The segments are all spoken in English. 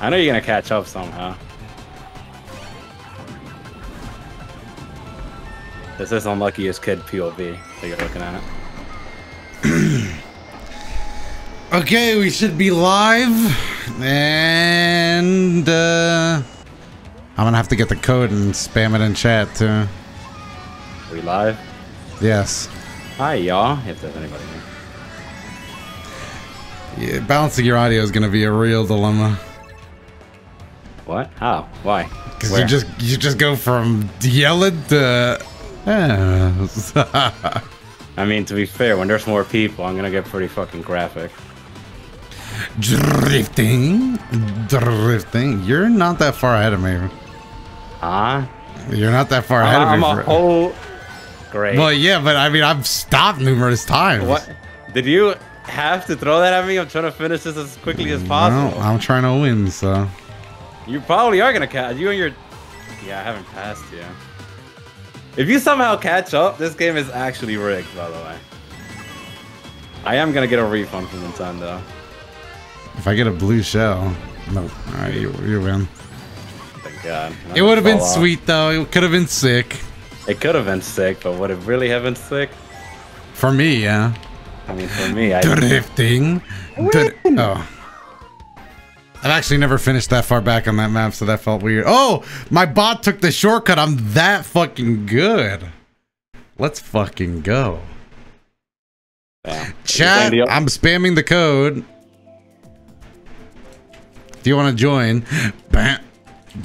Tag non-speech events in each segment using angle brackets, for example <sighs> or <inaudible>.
I know you're gonna catch up somehow. This is unluckiest kid POV that you're looking at. <clears throat> Okay, we should be live. And uh I'm gonna have to get the code and spam it in chat too. Are we live? Yes. Hi, y'all. If there's anybody here. Yeah, balancing your audio is gonna be a real dilemma. What? How? Why? Because you just you just go from yelling to. <laughs> I mean, to be fair, when there's more people, I'm gonna get pretty fucking graphic. drifting, drifting. You're not that far ahead of me. Huh? You're not that far ahead I'm of a me. whole. Great. well, yeah, but I mean, I've stopped numerous times. What? Did you have to throw that at me? I'm trying to finish this as quickly as possible. No. I'm trying to win, so. You probably are gonna catch. You and your. Yeah, I haven't passed you. If you somehow catch up, this game is actually rigged, by the way. I am gonna get a refund from Nintendo. If I get a blue shell, no. All right, you, you win. Thank God. It would have been off. sweet though. It could have been sick It could have been sick, but would it really have been sick? for me. Yeah. I mean, for me, I. Drifting. <laughs> Dr- oh. I've actually never finished that far back on that map, so that felt weird. Oh, my bot took the shortcut. I'm that fucking good. Let's fucking go. Yeah. Chat, I'm spamming the code. If you want to join, bant,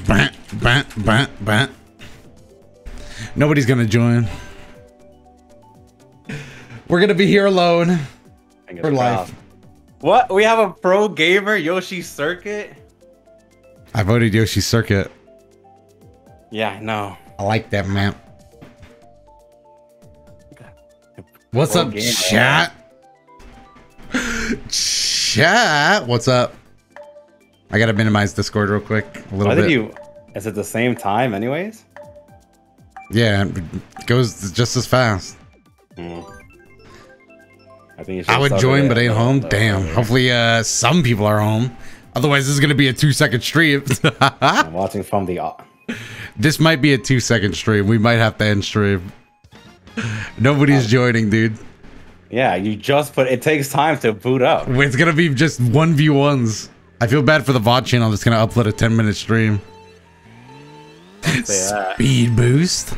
bant, bant, bant, bant. Nobody's gonna join. We're gonna be here alone for life. What? We have a pro gamer Yoshi Circuit? I voted Yoshi Circuit. Yeah, I know. I like that map. What's Pro up, gamer. chat? Chat, what's up? I gotta minimize Discord real quick. A little Why bit. did you? Is it the same time, anyways? Yeah, it goes just as fast. Hmm. I think I would join, but ain't out, home. Damn. Hopefully, uh, some people are home. Otherwise, this is gonna be a two second stream. <laughs> I'm watching from the. uh, this might be a two second stream. We might have to end stream. Nobody's joining, dude. Yeah, you just put. It takes time to boot up. It's gonna be just one v ones. I feel bad for the VOD channel that's gonna upload a 10 minute stream. Speed boost.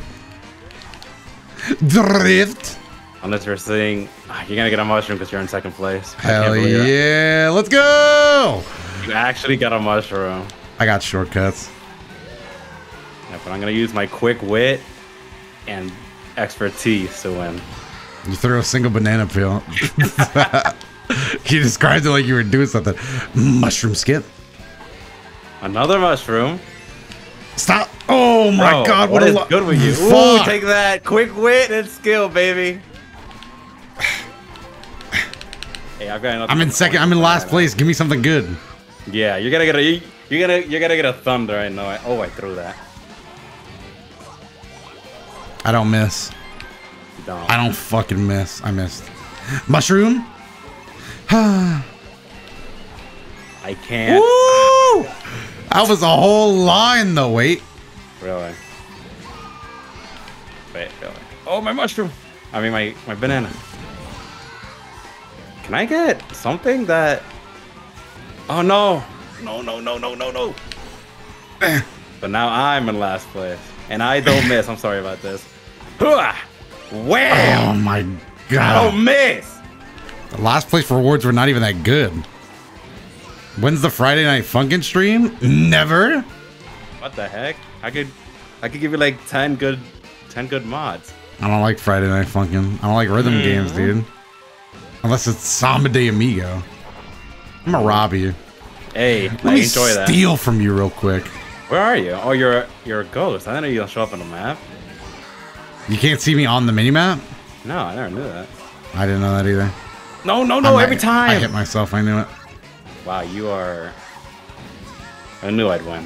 Drift. Unless saying ah, Ah, you're gonna get a mushroom because you're in second place. Hell can't believe it. yeah. Let's go. You actually got a mushroom. I got shortcuts. Yeah, but I'm gonna use my quick wit and expertise to win. You threw a single banana peel. <laughs> you described it like you were doing something. Mushroom skip. Another mushroom. Stop. Oh my Bro, god, what what, a is good with you? Ooh, take that quick wit and skill, baby. Hey, I've got another. I'm in second. I'm in last place. Give me something good. Yeah, you're gonna get a. You, you're gonna. You're gonna get a thunder. I know. Oh, I threw that. I don't miss. Don't. I don't fucking miss. I missed. Mushroom. <sighs> I can't. Woo! That was a whole line though. Wait. Really? Wait, really? Oh, my mushroom! I mean, my, my banana. Can I get something that... Oh, no! No, no, no, no, no, no! <clears throat> but now I'm in last place. And I don't <laughs> miss. I'm sorry about this. Hooah! Oh Wham! my I god. don't miss! The last place rewards were not even that good. When's the Friday night Funkin' stream? Never. What the heck? I could... I could give you like 10 good... 10 good mods. I don't like Friday night Funkin'. I don't like rhythm mm-hmm. games, dude. Unless it's Samba de Amigo. I'm gonna rob you. Hey, Let I me enjoy that. steal from you real quick. Where are you? Oh, you're you're a ghost. I didn't know you don't show up on the map. You can't see me on the minimap? No, I never knew that. I didn't know that either. No, no, I no! might- every time. I hit myself. I knew it. Wow, you are. I knew I'd win.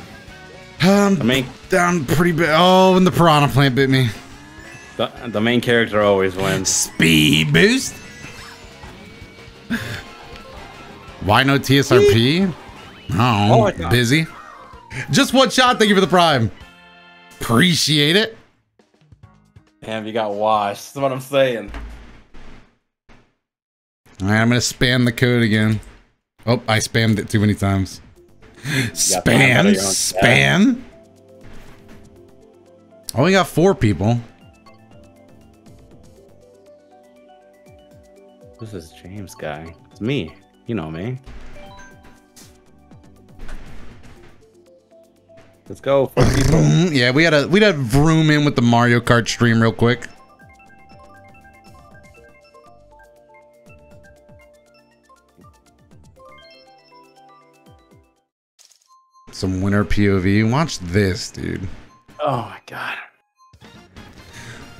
Um, The main, down pretty bad. Oh, and the piranha plant bit me. the, the main character always wins. Speed boost. <laughs> Why no TSRP? Oh, God. busy. Just one shot. Thank you for the prime. Appreciate it. Damn, you got washed. That's what I'm saying. All right, I'm gonna spam the code again. Oh, I spammed it too many times. Spam, time out of your own spam. Oh, we got four people. Who's this James guy? It's me. You know me. Let's go for people. <laughs> Yeah, we had a we had Vroom in with the Mario Kart stream real quick. Some winter POV. Watch this, dude. oh my god.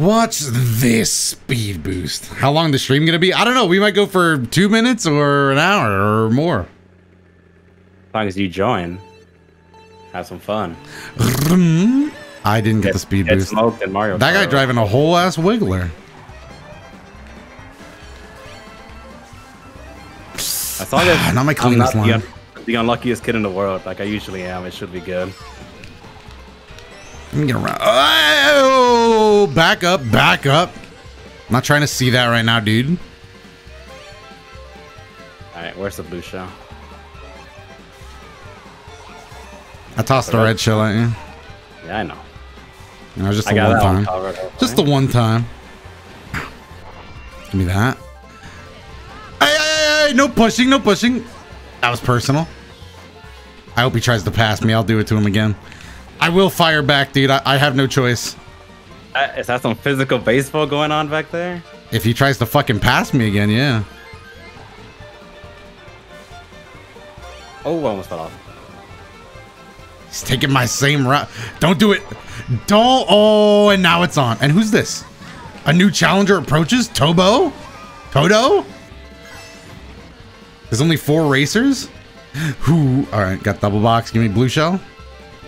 Watch this speed boost. How long the stream gonna be? I don't know. We might go for two minutes or an hour or more. As long as you join, have some fun. I didn't get the speed Get boost. smoked in Mario. That guy driving a whole ass wiggler. As long as Not my I'm cleanest line. the, the unluckiest kid in the world, like I usually am, it should be good. Let me get around. Oh, back up, back up. I'm not trying to see that right now, dude. All right, where's the blue shell? I tossed the red shell at you. Yeah, I know. You know, just I the got one time. Just the one time. Give me that. Hey, hey, hey, hey, no pushing, no pushing. That was personal. I hope he tries to pass me. I'll do it to him again. I will fire back, dude. I, I have no choice. Uh, Is that some physical baseball going on back there? If he tries to fucking pass me again, yeah. Oh, almost fell off. He's taking my same route. Don't do it. Don't. Oh, and now it's on. And who's this? A new challenger approaches? Tobo? Toto? There's only four racers? Who? All right, got double box. Give me blue shell.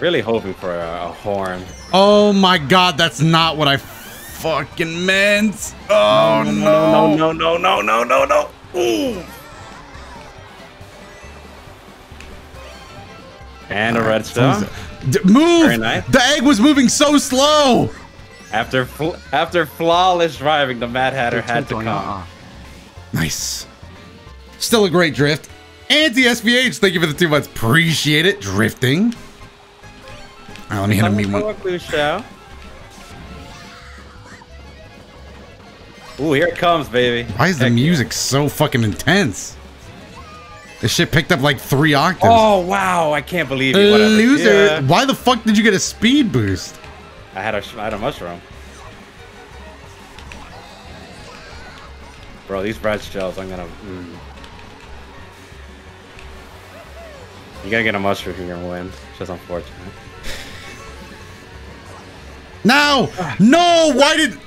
Really hoping for a, a horn. Oh my god, that's not what I fucking meant. Oh no. no, no, no, no, no, no. no! Ooh. And a red shell. D- move! Very nice. The egg was moving so slow. After fl- after flawless driving, the Mad Hatter had to uh, come. Nice. Still a great drift. Anti SVH, thank you for the two months. Appreciate it. Drifting. All right, let me hit mean throw one. Ooh, here it comes, baby. Why is the Heck yeah. music so fucking intense? This shit picked up like three octaves. Oh wow! I can't believe it. Whatever. Loser. Yeah. Why the fuck did you get a speed boost? I had a I had a mushroom. Bro, these red shells, I'm gonna. Mm. You gotta get a mushroom if you're gonna win. It's just unfortunate. No! No! Why did.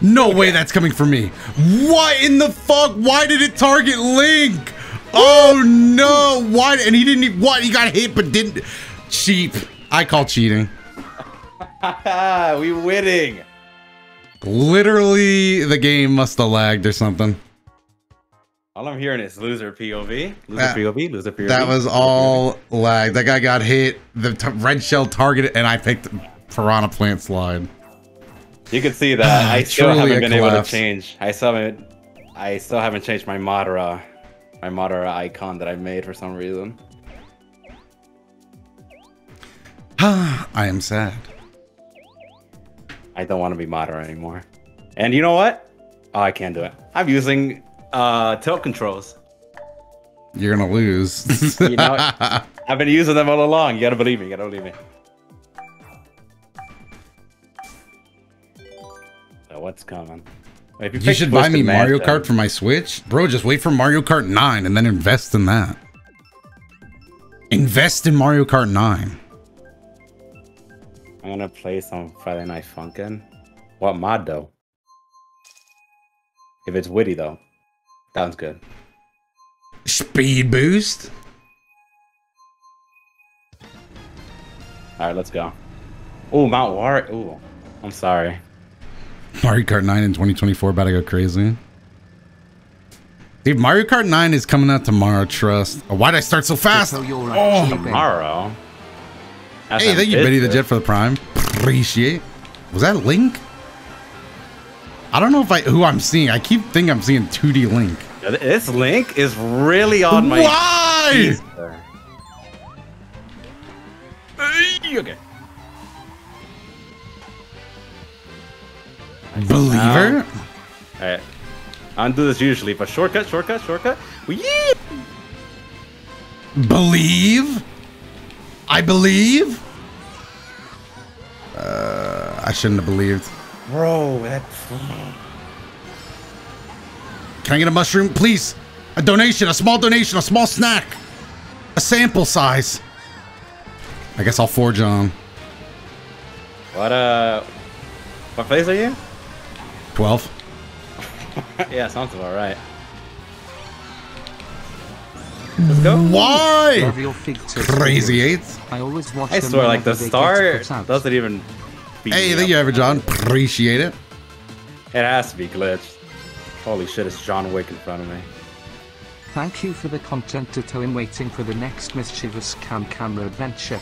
No way that's coming from me. What in the fuck? Why did it target Link? Oh no! Why? And he didn't. Even, what? He got hit but didn't. Cheap. I call cheating. <laughs> We winning. Literally, the game must have lagged or something. All I'm hearing is loser POV, loser That- POV, loser POV. That was all lag. That guy got hit. The t- red shell targeted, and I picked Piranha Plant Slide. You can see that I still haven't been able to change. I still haven't. I still haven't changed my Madara, my Madara icon that I made for some reason. <sighs> I am sad. I don't want to be Madara anymore. And you know what? Oh, I can't do it. I'm using uh tilt controls. You're gonna lose. <laughs> You know, <laughs> I've been using them all along. You gotta believe me. You gotta believe me. What's coming? If You pick should buy me Mario Kart for my Switch. Bro, just wait for Mario Kart 9 and then invest in that. Invest in Mario Kart 9. I'm gonna play some Friday Night Funkin'. What mod though? If it's witty though, sounds good. Speed boost. All right, let's go. Oh, Mount War. Ooh, I'm sorry. Mario Kart 9 in 2024 about to go crazy. Dude, Dude, Mario Kart 9 is coming out tomorrow, trust. Oh, why'd I start so fast? So you're Oh, actually Ben. Tomorrow. That's Hey, thank you, ambitious. Betty the Jet, for the Prime. Appreciate. Was that Link? I don't know if I who I'm seeing. I keep thinking I'm seeing 2D Link. This link is really on my. Why? keys. Hey, Okay. Believer? All right. I don't do this usually, but shortcut, shortcut, shortcut. Yeah. Believe? I believe? Uh, I shouldn't have believed. Bro, that. Can I get a mushroom, please? A donation, a small donation, a small snack, a sample size. I guess I'll forge on. What uh? What place are you? 12. <laughs> yeah, sounds about right. Let's go. Why? Love your fig tips. Crazy eights. I always watch I swear, like the whenever they get star doesn't even. beat Hey, me thank up. you, Ever John. Appreciate it. It has to be glitched. Holy shit, it's John Wick in front of me. Thank you for the content to in waiting for the next mischievous cam camera adventure.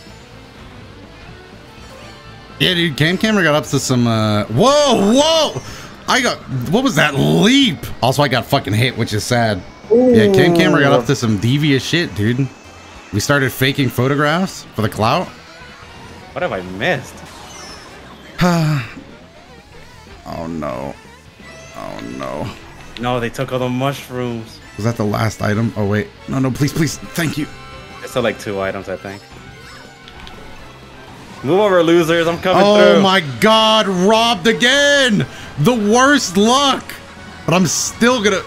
Yeah, dude, Cam Camera got up to some, uh, whoa, whoa! I got, what was that leap? Also, I got fucking hit, which is sad. Yeah, Cam Camera got up to some devious shit, dude. We started faking photographs for the clout. What have I missed? <sighs> Oh no. Oh no. No, they took all the mushrooms. Was that the last item? Oh wait. No, no, please, please. Thank you. It's still like two items, I think. Move over, losers. I'm coming Oh through. my god, robbed again! The worst luck! But I'm still gonna.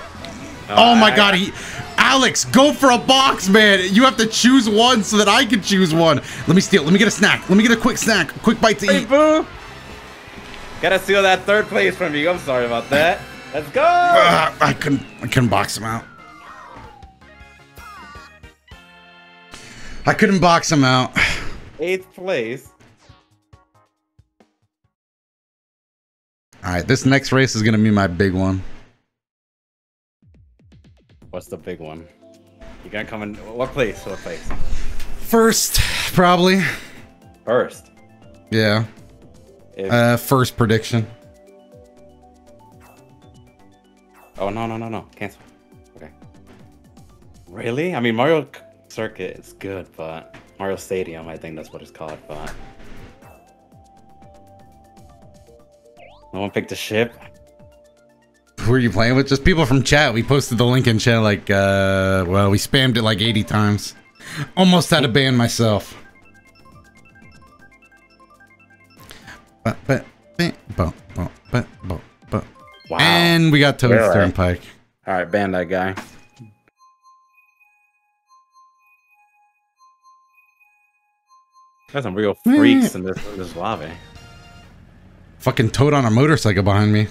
Oh my I- god, he. Alex, go for a box, man! You have to choose one so that I can choose one. Let me steal. Let me get a snack. Let me get a quick snack. A quick bite to Hey, eat. boo! Gotta steal that third place from you. I'm sorry about that. Let's go! Ah, I couldn't. I couldn't box him out. I couldn't box him out. Eighth place. All right, this next race is gonna be my big one. What's the big one? You gonna come in? What place? What place? First, probably. First. Yeah. If, Uh, first prediction. oh no no no no! Cancel. Okay. Really? I mean, Mario Circuit is good, but Mario Stadium, I think that's what it's called. But no one picked a ship. Who are you playing with? Just people from chat. We posted the link in chat like, uh, well, we spammed it like 80 times. Almost had to ban myself. But, but, but, but, but, but. Wow. And we got Toad's Really? Turnpike. All right, ban that guy. There's some real freaks in this in this lobby. Fucking Toad on a motorcycle behind me.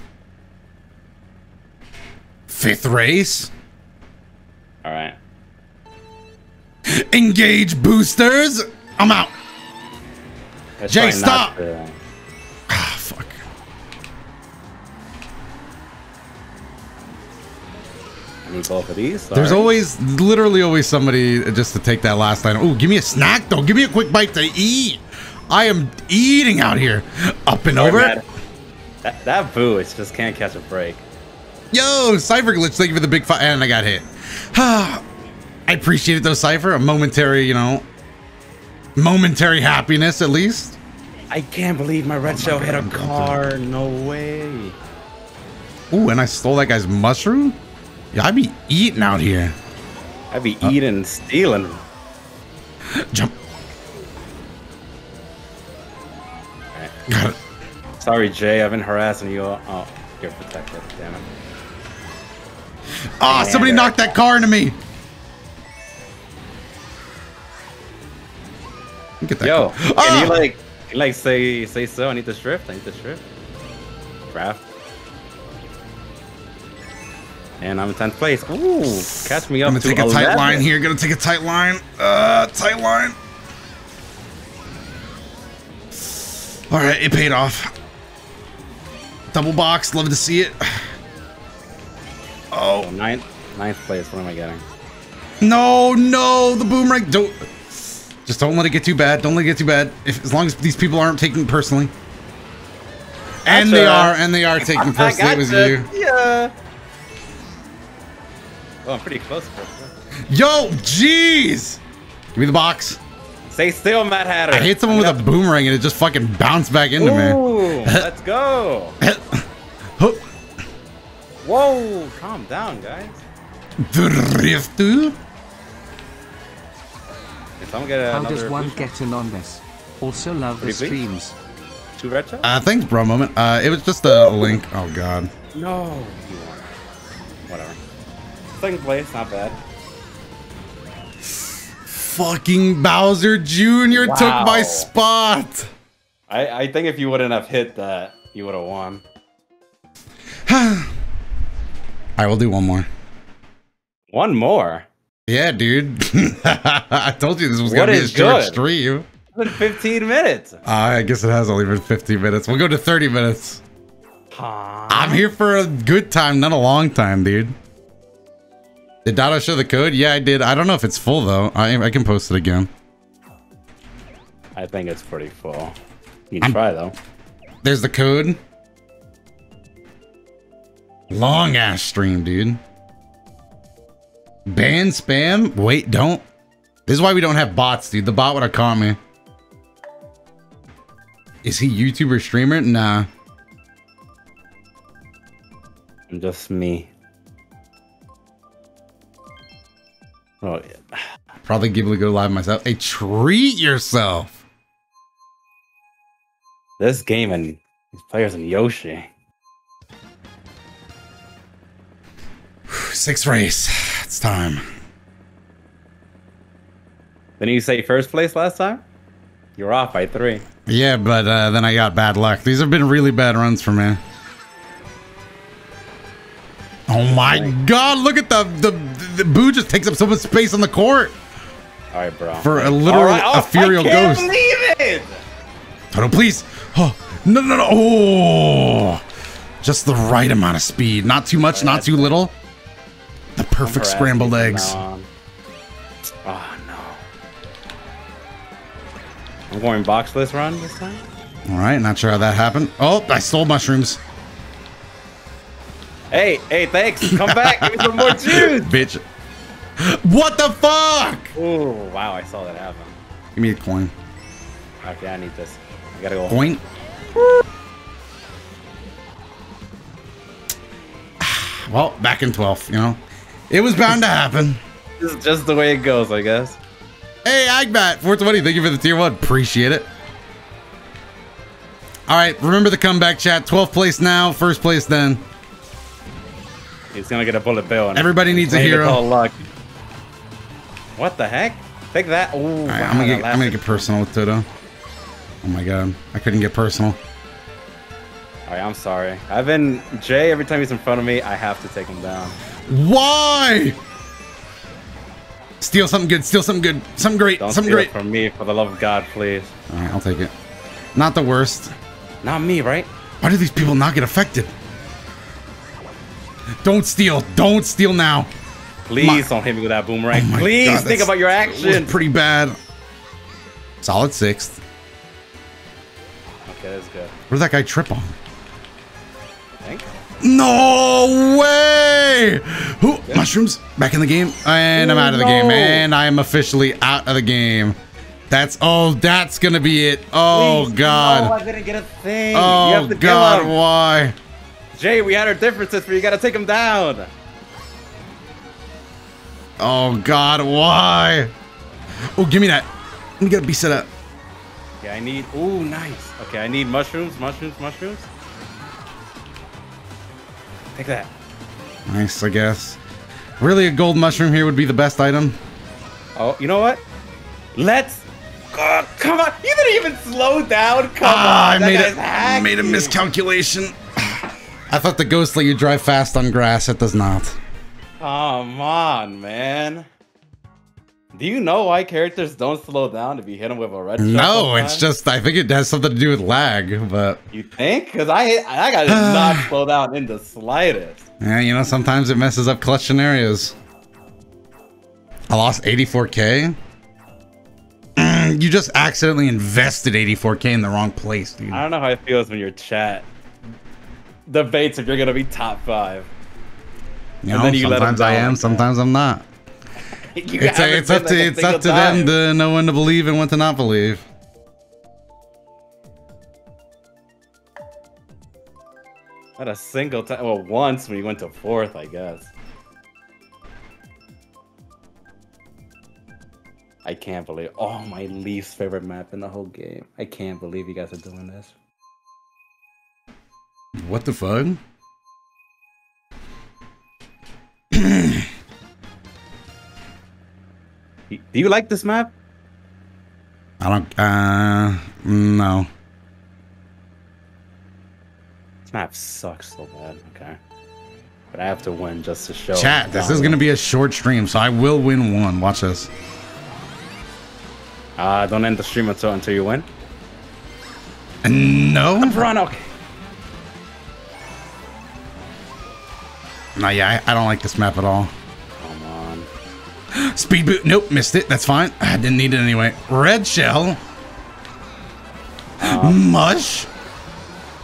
Fifth race. All right. Engage boosters. I'm out. Let's Jay, stop! to- Ah, fuck. I need both of these. There's always, literally always somebody just to take that last item. Oh, give me a snack though. Give me a quick bite to eat. I am eating out here. Up and Sorry, over. Matt. That, that boost just can't catch a break. Yo, Cypher Glitch, thank you for the big fight. And I got hit. <sighs> I appreciate it though, Cypher. A momentary, you know, momentary happiness at least. I can't believe my red shell hit a car. No way. Ooh, and I stole that guy's mushroom? Yeah, I'd be eating out here. I'd be uh, eating, stealing. Jump. Got it. Sorry, Jay. I've been harassing you. all- Oh, you're protected. Damn it. Oh, somebody knocked that car into me. Get that Yo, car. can Ah! you like, can you like say say so? I need this drift. I need this drift. Draft. And I'm in 10th place. Ooh, catch me up I'm gonna to take a tight line here. Gonna take a tight line. Uh, tight line. All right, it paid off. Double box. Love to see it. Oh, <sighs> Oh, ninth, Ninth place. What am I getting? No, no, the boomerang. Don't. Just don't let it get too bad. Don't let it get too bad. If, as long as these people aren't taking it personally. And they are, and they are taking <laughs> personally. It was you. Yeah. Oh, I'm pretty close. Yo, jeez. Give me the box. Stay still, Mad Hatter. I hit someone with a boomerang and it just fucking bounced back into me. Let's go. <laughs> Whoa, calm down, guys. Drift. If I'm gonna How does one boost- get in on this? Also love the Pretty big. streams. two red shots? Uh, thanks, bro. Moment. Uh, it was just a link. Oh god. No, you won. Whatever. Second place, not bad. Fucking Bowser Jr. took my spot. I, I think if you wouldn't have hit that, you would have won. <sighs> I will do one more. One more. Yeah, dude. <laughs> I told you this was gonna be a short good? stream. It's been 15 minutes. Uh, I guess it has only been 15 minutes. We'll go to 30 minutes. Huh? I'm here for a good time, not a long time, dude. Did Dado show the code? Yeah, I did. I don't know if it's full though. I I can post it again. I think it's pretty full. You can try though. There's the code. Long ass stream, dude. Ban spam? Wait, don't. This is why we don't have bots, dude. The bot would have caught me. Is he YouTuber streamer? Nah. I'm just me. Oh, <sighs> yeah. Probably a go live myself. Hey, treat yourself. this game and these players and Yoshi. <sighs> Six race. It's time. Didn't you say first place last time? You were off by three. Yeah, but uh, then I got bad luck. These have been really bad runs for me. Oh my god, look at the the the boo just takes up so much space on the court All right, bro. for a literal right. Oh, ethereal I can't ghost. believe it. Toto, please. Oh, no, no, no. Oh, just the right amount of speed. Not too much, not too little. The perfect scrambled eggs. on. Oh no. I'm going boxless run this time. All right, not sure how that happened. Oh, I stole mushrooms. Hey, hey, thanks. Come back. Give me some more <laughs> juice. Bitch. What the fuck? Oh wow, I saw that happen. Give me a coin. Okay, I need this. I gotta go. Point. <sighs> Well, back in 12th, you know. It was bound to happen. <laughs> This is just the way it goes, I guess. Hey, Agbat, 420, thank you for the tier one. Appreciate it. All right, remember the comeback chat. 12th place now, first place then. He's gonna get a bullet bill. And Everybody needs a hero. luck. What the heck? Take that. Ooh, right, wow, I'm gonna get I'm gonna get personal with Toto. Oh my god, I couldn't get personal. All right, I'm sorry. I've been Jay. Every time he's in front of me, I have to take him down. Why? Steal something good. Steal something good. Something great. Don't something great. from me, for the love of God, please. All right, I'll take it. Not the worst. Not me, right? Why do these people not get affected? Don't steal. Don't steal now. Please My- don't hit me with that boomerang. Oh please God, think about your actions. pretty bad. Solid sixth. okay, that's good. Where did that guy trip on? Thanks. No way! Who? Mushrooms back in the game, and I'm out of the game, and I am officially out of the game. That's oh, that's gonna be it. Oh Please, god. No, I didn't get a thing. you oh have to kill god, why? Jay, we had our differences, but you gotta take him down. Oh god, why? Oh, give me that. Let me get a piece of that. Yeah, I need. Oh, nice. Okay, I need mushrooms, mushrooms, mushrooms. Take that. Nice, I guess. Really, a gold mushroom here would be the best item. Oh, you know what? Let's. Oh, come on! You didn't even slow down. Come Ah, I that made a hacking. made a miscalculation. I thought the ghost let you drive fast on grass. It does not. Come on, man. Do you know why characters don't slow down if you hit them with a red? No, it's just I think it has something to do with lag, but You think? Because I I got <sighs> not slow down in the slightest. yeah, you know, sometimes it messes up clutch scenarios. I lost 84k. Mm, You just accidentally invested 84k in the wrong place, dude. I don't know how it feels when your chat debates if you're gonna be top five. You and know, then you let 'em sometimes I am, like sometimes I'm not. <laughs> It's, haven't it's up to it's up to them to know when to believe and when to not believe. Not a single time. Well, once when you went to fourth, I guess. I can't believe. Oh, my least favorite map in the whole game. I can't believe you guys are doing this. What the fuck? <clears throat> Do you like this map? I don't. Uh, no. This map sucks so bad. Okay, but I have to win just to show. Chat. This is gonna be a short stream, so I will win one. Watch this. Uh, don't end the stream until until you win. No. I'm <laughs> run, okay. No, yeah, I, I don't like this map at all. Come on. <gasps> Speed boot. Nope, missed it. That's fine. I didn't need it anyway. Red shell. Um, Mush.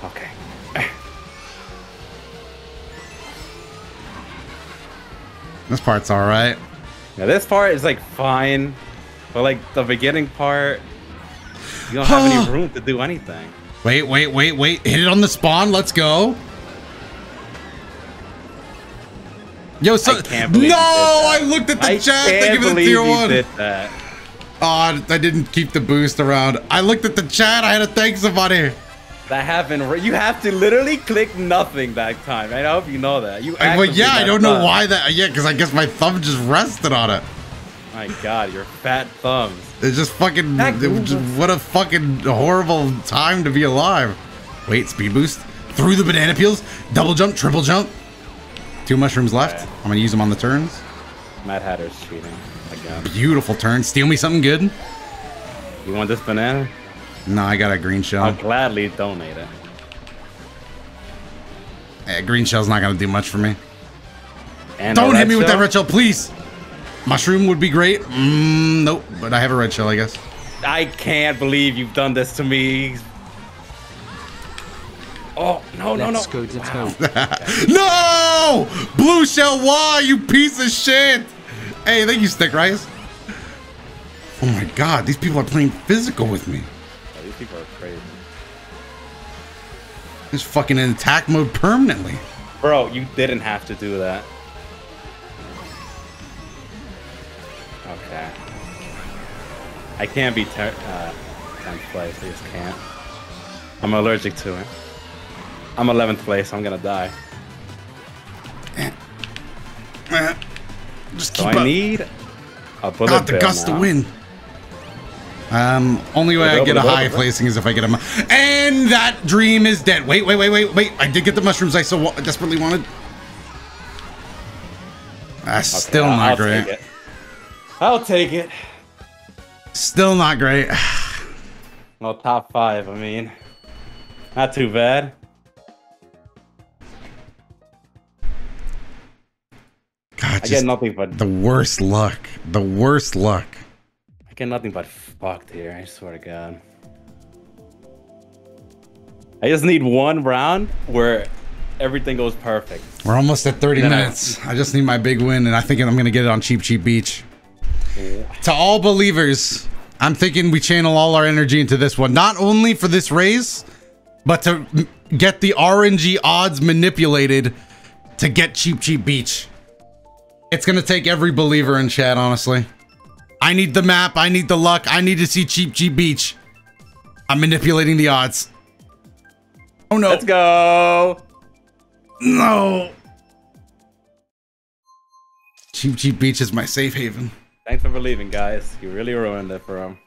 Okay. <sighs> This part's all right. Now this part is like fine, but like the beginning part, you don't have any <sighs> room to do anything. Wait, wait, wait, wait. Hit it on the spawn. Let's go. Yo, so I can't believe no, I looked at the I chat can't thinking of the believe tier you one. did that. Oh, I didn't keep the boost around. I looked at the chat. I had to thank somebody. That happened. You have to literally click nothing that time. Right? I hope you know that. You. I- well, yeah, I don't know why that. Yeah, because I guess my thumb just rested on it. My God, your fat thumbs. It's just fucking. It just- what a fucking horrible time to be alive. Wait, speed boost through the banana peels, double jump, triple jump. Two mushrooms left. Okay. I'm gonna use them on the turns. Mad Hatter's cheating again. Beautiful turn. Steal me something good. You want this banana? No, I got a green shell. I'll gladly donate it. Eh, green shell's not gonna do much for me. And Don't hit me with that shell? red shell, please. Mushroom would be great. Mm, nope, but I have a red shell, I guess. I can't believe you've done this to me. Oh no no no! Let's go to Wow. toe. <laughs> No! Blue shell, why, you piece of shit? Hey, thank you, Stick Rice. Oh my god, these people are playing physical with me. Oh, These people are crazy. Just fucking in attack mode permanently. Bro, you didn't have to do that. Okay. I can't be ter- uh, 10th place. I just can't. I'm allergic to it. I'm 11th place. I'm gonna die. Just So keep I up. need a bullet God, the gust to win. Um, only way I get a high placing is if I get a. And that dream is dead. Wait, wait, wait, wait, wait. I did get the mushrooms I so desperately wanted. That's Okay, still I'll- not I'll great. Take it. I'll take it. Still not great. <sighs> Well, top five. I mean, not too bad. God, I get nothing but the worst luck. The worst luck. I get nothing but fucked here. I swear to God. I just need one round where everything goes perfect. We're almost at 30 Then I- minutes. I just need my big win, and I think I'm gonna get it on Cheep Cheep Beach. To all believers, I'm thinking we channel all our energy into this one, not only for this race, but to get the RNG odds manipulated to get Cheep Cheep Beach. It's gonna take every believer in chat, honestly. I need the map. I need the luck. I need to see Cheep Cheep Beach. I'm manipulating the odds. Oh no! Let's go. No. Cheep Cheep Beach is my safe haven. Thanks for believing, guys. You really ruined it for him.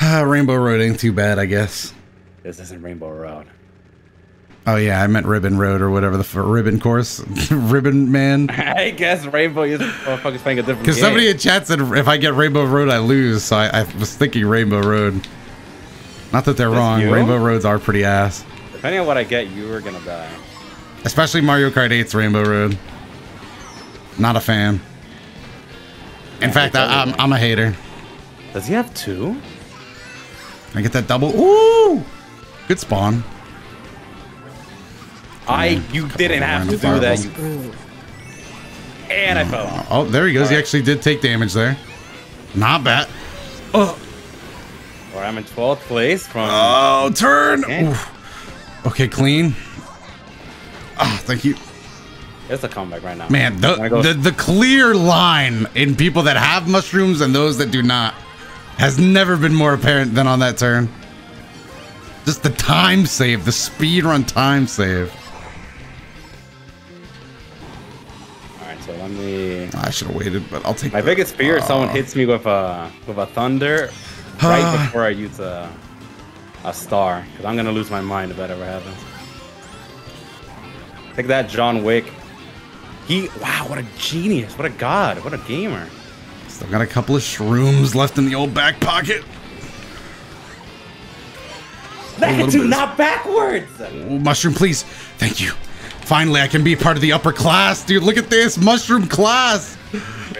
<sighs> Rainbow Road ain't too bad, I guess. This isn't Rainbow Road. Oh yeah, I meant Ribbon Road or whatever the f- Ribbon Course, <laughs> Ribbon Man. I guess Rainbow is motherfuckers playing a different Because somebody in chat said if I get Rainbow Road, I lose. So I, I was thinking Rainbow Road. Not that they're That's wrong. you? Rainbow Roads are pretty ass, Depending on what I get, you are gonna die. especially Mario Kart 8's Rainbow Road. Not a fan. In Yeah, fact, I, I'm. I'm a hater. Does he have two? I get that double. Ooh, good spawn. I you didn't have to do that. You, and I fell. Oh, there he goes. He actually did take damage there. Not bad. Oh, Or I'm in 12th place from. oh turn. Okay. Clean. Ah, thank you. It's a comeback right now. Man, the, the the clear line in people that have mushrooms and those that do not has never been more apparent than on that turn. Just the time save, the speed run time save. Let me. I should have waited, but I'll take My the- biggest fear is someone Ah. hits me with a with a thunder right <sighs> before I use a a star, because I'm gonna lose my mind if that ever happens. Take that, John Wick. He wow, what a genius! What a god! What a gamer! Still got a couple of shrooms left in the old back pocket. That bit. not backwards. Ooh, mushroom, please. Thank you. Finally, I can be part of the upper class, dude. Look at this mushroom class.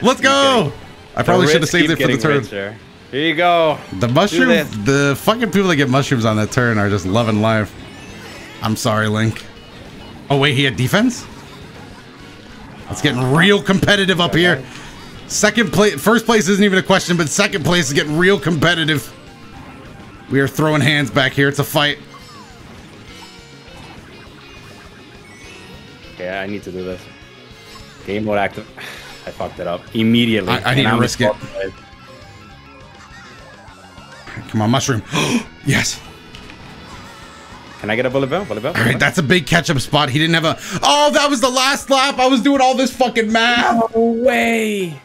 Let's go. getting- I probably should have saved it for the turn. richer. Here you go. The mushroom, the fucking people that get mushrooms on that turn are just loving life. I'm sorry, Link. Oh wait, he had defense. It's getting real competitive up here. Second place, first place isn't even a question, but second place is getting real competitive. We are throwing hands back here. It's a fight. Okay, I need to do this. Game mode active. <sighs> I fucked it up immediately. I- I need to I'm risk it. 12th. Come on, mushroom. <gasps> yes. Can I get a bullet bill? Bullet bill? All right, that's a big catch-up spot. He didn't have a. Oh, that was the last lap. I was doing all this fucking math. No way.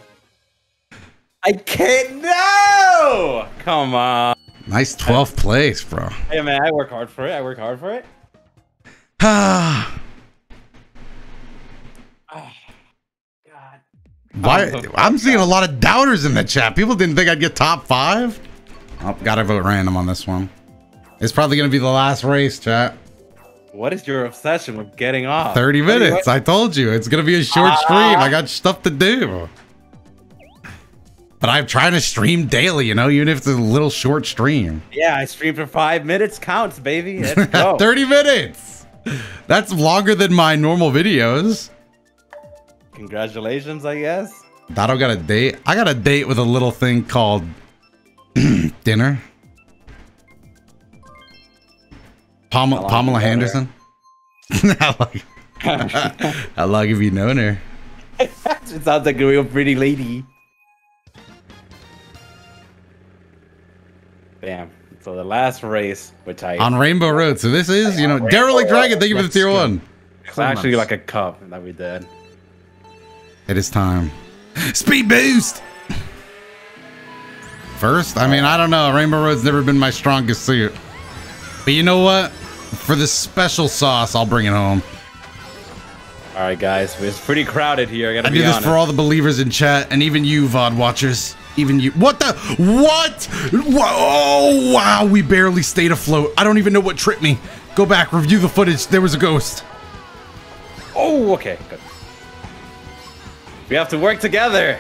I can't. No. Come on. Nice 12th place, bro. Hey man, I work hard for it. I work hard for it. <sighs> <sighs> Ah. Why? Oh. I'm seeing a lot of doubters in the chat. People didn't think I'd get top five. Oh, gotta vote random on this one. It's probably gonna be the last race, chat. What is your obsession with getting off? 30 minutes. I told you. It's gonna be a short ah. stream. I got stuff to do. But I'm trying to stream daily, you know, even if it's a little short stream. Yeah, I stream for five minutes. Counts, baby. Let's <laughs> go. 30 minutes. That's longer than my normal videos. Congratulations, I guess. Doto got a date. I got a date with a little thing called <clears throat> dinner. Pamela, long Pamela have you known Henderson. how, long, how long have you known her? it sounds like a real pretty lady. Bam. So the last race, which I On Rainbow Road. So this is, you know, Derelict. Dragon, thank you for the tier one. it's actually like a cup that we did. It is time. Speed boost! First, I mean, I don't know. Rainbow Road's never been my strongest suit. But you know what? For the special sauce, I'll bring it home. All right, guys, it's pretty crowded here. I gotta I be do this honest. for all the believers in chat and even you, VOD watchers. Even you. What the? What? Wha- Oh, wow. We barely stayed afloat. I don't even know what tripped me. Go back, review the footage. There was a ghost. Oh, okay, good. We have to work together.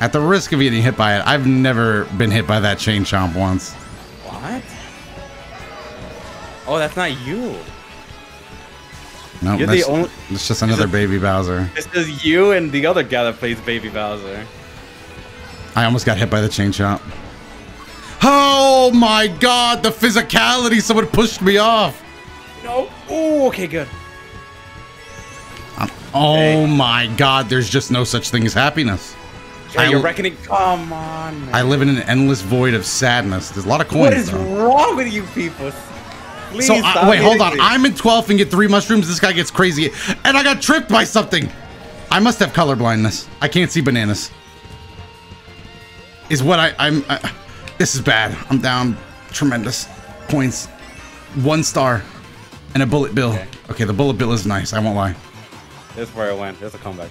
At the risk of getting hit by it, I've never been hit by that chain chomp once. What? Oh, that's not you. No, You're that's, the only. it's just another baby Bowser. This is you and the other guy that plays Baby Bowser. I almost got hit by the chain chomp. Oh my god, the physicality! Someone pushed me off. No. Oh, okay, good. Oh my god, there's just no such thing as happiness. Yeah, I- you're reckoning. Come on, man. I live in an endless void of sadness. There's a lot of coins. what is though. wrong with you people? Please So I, wait, hold on. I'm in 12th and get three mushrooms. This guy gets crazy, and I got tripped by something. I must have color blindness. I can't see bananas. Is what I, I'm. I, this is bad. I'm down tremendous points. One star, And a bullet bill. Okay. Okay. the bullet bill is nice. I won't lie. This is where it went. There's a comeback.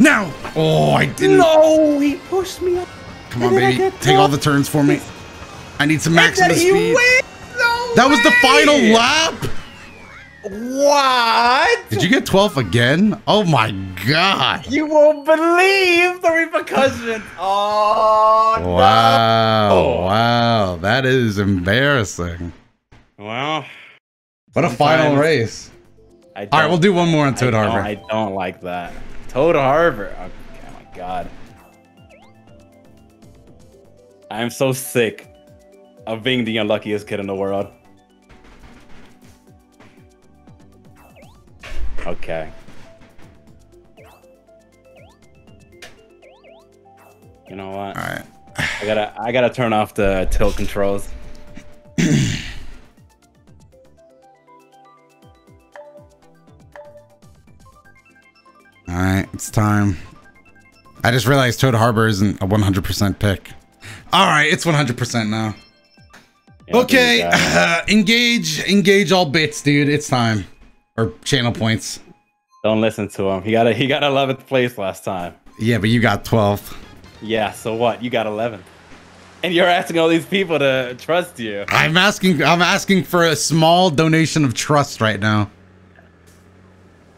Now! Oh, I didn't. No, he pushed me up. Come on, baby. get Take all the turns for me. I need some And maximum speed. wins. No That was the final lap. What? Did you get 12th again? Oh my god. You won't believe the repercussions. Oh Wow. no. Wow. That is embarrassing. Well, What a final race. I All right, we'll do one more on I Toad don't- Harbor. I don't like that. Toad Harbor. Oh, oh my god. I am so sick of being the unluckiest kid in the world. Okay. You know what? All right. I gotta I gotta turn off the tilt controls. <clears throat> All right, it's time. I just realized Toad Harbor isn't a 100% pick. All right, it's 100% now. Yeah, Okay, that. <laughs> engage, engage all bits, dude. It's time. Or channel points. Don't listen to him. He got a he got 11th place last time. Yeah, but you got 12th. Yeah, so what? You got 11th. And you're asking all these people to trust you. I'm asking. I'm asking for a small donation of trust right now.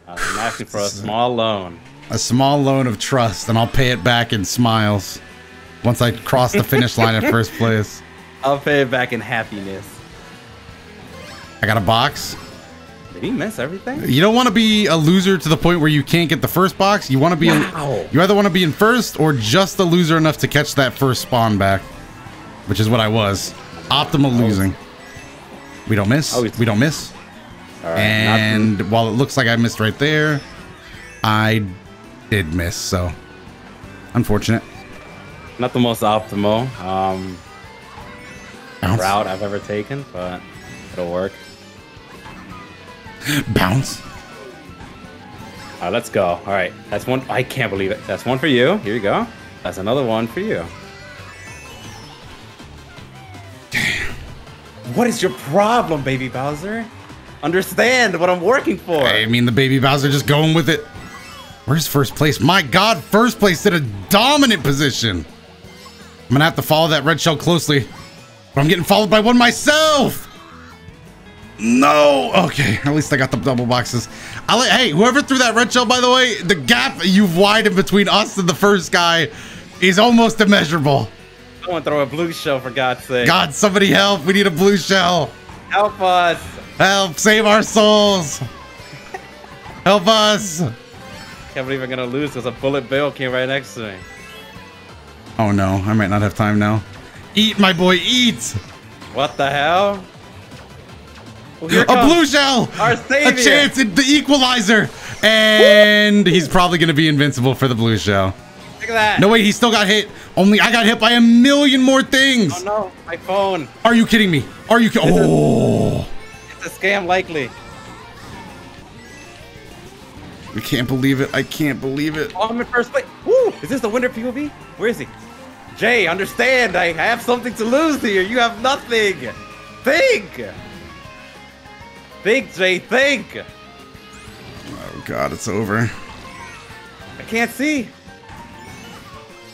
I'm asking for a small loan. A small loan of trust, and I'll pay it back in smiles once I cross the finish line in first place. <laughs> I'll pay it back in happiness. I got a box. Did he miss everything? You don't want to be a loser to the point where you can't get the first box. You want to be. Wow. In, you either want to be in first or just a loser enough to catch that first spawn back, which is what I was. Optimal losing. We don't miss. We don't miss. All right. And while it looks like I missed right there, I did miss. So unfortunate. not, not the most optimal um, Bounce. route I've ever taken, but it'll work. Bounce. All right, let's go. All right, that's one. I can't believe it. That's one for you. Here you go. That's another one for you. Damn. What is your problem, baby Bowser? Understand what I'm working for. I mean, the baby Bowser just going with it. Where's first place? My God, first place in a dominant position. I'm gonna have to follow that red shell closely, but I'm getting followed by one myself. No. Okay, at least I got the double boxes. I like. Hey, whoever threw that red shell, by the way, the gap you've widened between us and the first guy is almost immeasurable. I want to throw a blue shell for God's sake. God, somebody help! We need a blue shell. Help us. Help! Save our souls. Help us. I Can't believe I'm gonna lose because a bullet bill came right next to me. Oh no, I might not have time now. Eat, my boy, eat! What the hell? Well, A blue shell! Our savior! A chance at the equalizer! And he's probably gonna be invincible for the blue shell. Look at that. No, wait, he still got hit. Only I got hit by a million more things! Oh no, my phone. Are you kidding me? Are you Oh! It's a scam, likely. I can't believe it. I can't believe it. Oh, I'm in first place. Woo! Is this the winner POV? Where is he? Jay, understand. I have something to lose here. You have nothing. Think. Think, Jay. Think. Oh god, it's over. I can't see.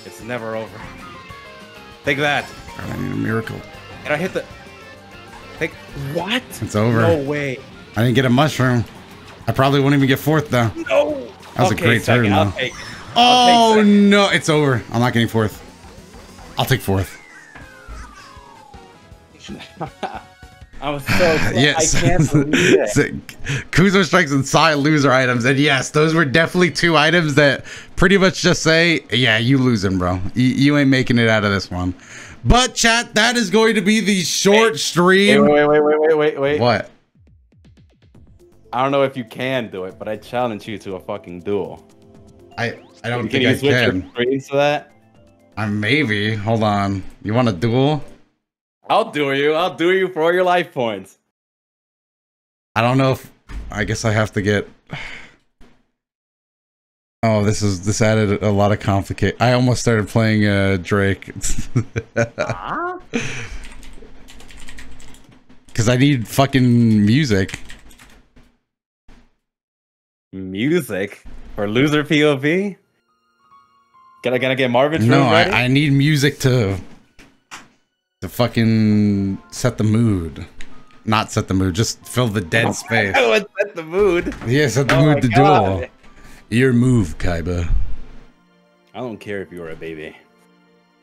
It's never over. Take that. I need a miracle. And I hit the. Take what? It's over. No way. I didn't get a mushroom. I probably won't even get fourth though. No. That was a great second, turn, I'll though. take. I'll take Oh no, it's over. I'm not getting fourth. I'll take fourth. <laughs> I was so. Yes. I can't <laughs> believe it. So, Kuzo strikes and Sai loser items, and yes, those were definitely two items that pretty much just say, yeah, you losing, bro. You, you ain't making it out of this one. But chat, that is going to be the short Wait, stream. wait, wait, wait, wait, wait, wait. What? I don't know if you can do it, but I challenge you to a fucking duel. I I don't Can think you I switch can. your screens to that? I maybe. Hold on. You want a duel? I'll do you. I'll do you for all your life points. I don't know if I guess I have to get Oh, this is this added a lot of complicate. I almost started playing uh Drake. <laughs> Cuz I need fucking music. Music for loser POV. Can I gonna get Marvin's No, room ready? I, I need music to to fucking set the mood. Not set the mood, just fill the dead <laughs> space. Would set the mood. Yeah, set the Oh mood to duel. Your move, Kaiba. I don't care if you were a baby.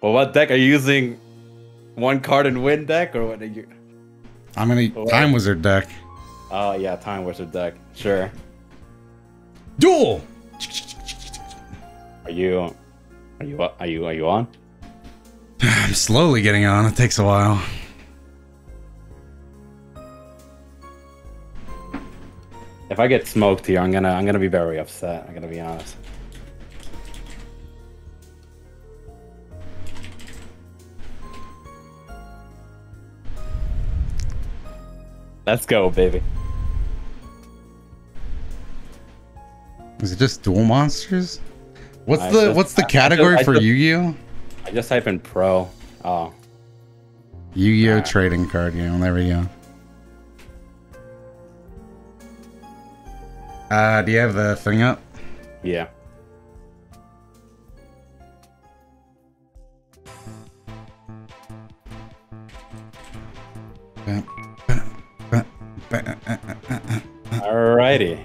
Well, what deck are you using? One card and win deck, or what? Are you? I'm gonna What? Time Wizard deck. Oh yeah, Time Wizard deck. Sure. Duel! Are you? Are you? Are you? Are you on? <sighs> I'm slowly getting on, it takes a while. If I get smoked here, I'm gonna I'm gonna be very upset. I'm gonna be honest. Let's go, baby. Is it just dual monsters? What's I the just- what's the I- I just- category I for Yu-Gi-Oh? I just type in pro. Oh, Yu-Gi-Oh Ah. trading card game. There we go. Uh, do you have the thing up? yeah. Alrighty.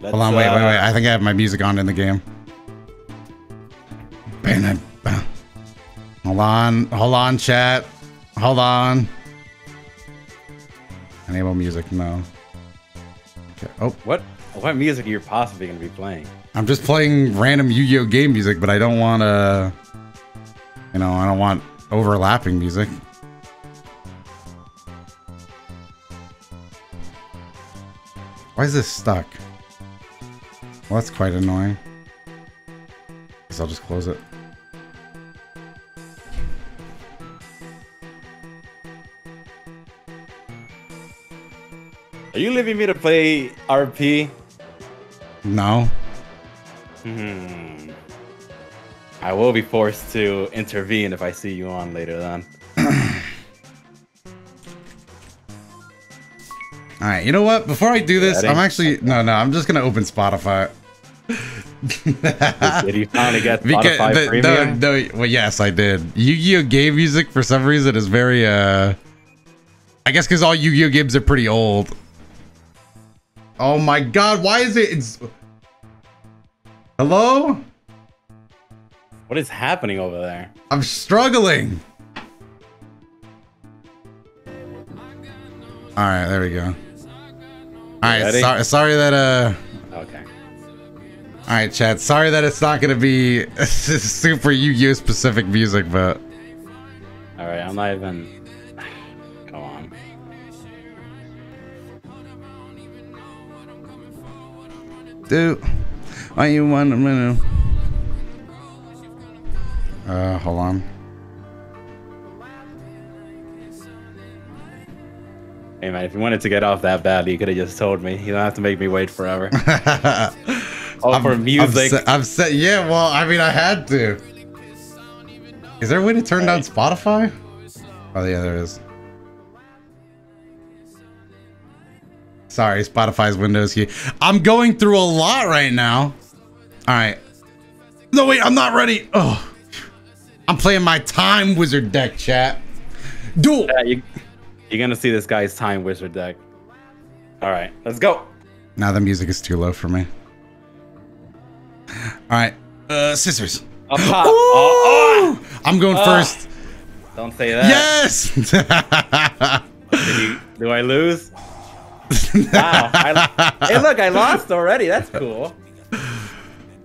Let's, Hold on, wait, uh, wait, wait. I think I have my music on in the game. Hold on, hold on, chat. Hold on. Enable music, no. Okay. Oh, What what music are you possibly gonna be playing? I'm just playing random Yu-Gi-Oh game music, but I don't want to. You know, I don't want overlapping music. Why is this stuck? Well, that's quite annoying. Guess I'll just close it. Are you leaving me to play RP? No. Hmm. I will be forced to intervene if I see you on later then. All right, you know what? Before I do this? I'm actually no, no. I'm just gonna open Spotify. Did you finally get <laughs> Spotify the, Premium? no, no, well, yes, I did. Yu-Gi-Oh game music for some reason is very uh, I guess because all Yu-Gi-Oh games are pretty old. Oh my God! Why is it? It's hello. What is happening over there? I'm struggling. All right, there we go. All right, sorry that uh. Okay. All right, Chad. Sorry that it's not gonna be <laughs> super Yu-Gi-Oh specific music, but All right. I'm not even. Dude, why you want a minute? Uh, hold on. Hey man, if you wanted to get off that badly, you could have just told me. You don't have to make me wait forever. <laughs> Oh, for music. I'm, se- I'm set. Yeah, well, I mean, I had to. Is there a way to turn down Spotify? Oh yeah, there is. Sorry, Spotify's Windows key. I'm going through a lot right now. All right. No, wait, I'm not ready. Oh, I'm playing my Time Wizard deck, chat. Duel. Yeah, you, you're gonna see this guy's time wizard deck. All right, let's go. Now the music is too low for me. All right, uh, scissors. Top. Oh, oh! I'm going Ah. first. Don't say that. Yes. <laughs> You, do I lose? <laughs> Wow. I, hey, look, I lost already. That's cool.